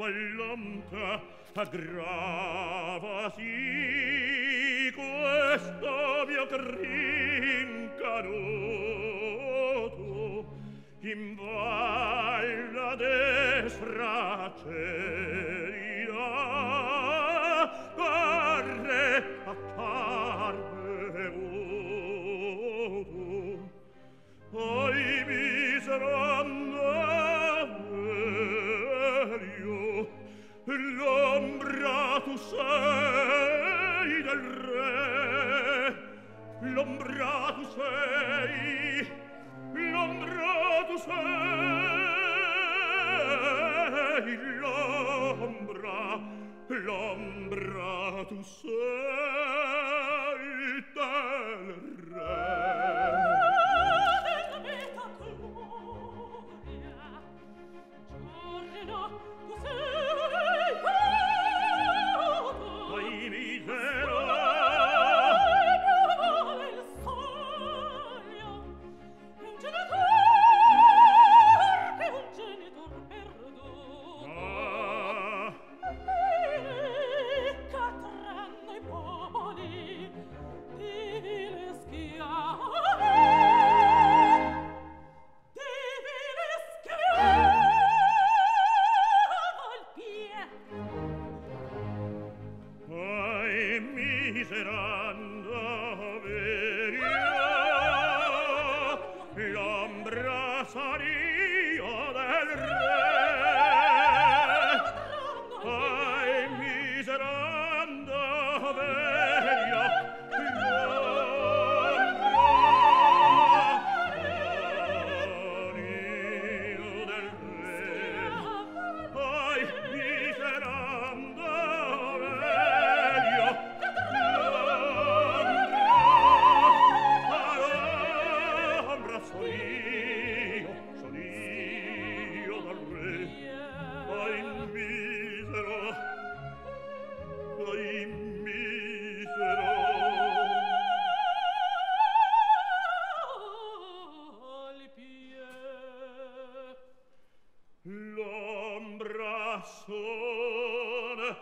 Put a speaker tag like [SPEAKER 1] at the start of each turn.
[SPEAKER 1] quell'onta aggravasi questo mio rincanuto in valla desfraceria corre a attarve vuto oi misero l'ombra tu sei del re. L'ombra tu sei l'ombra tu sei l'ombra l'ombra tu sei te Ai miseranda veria L'ombra saria del re. Ai miserando canzone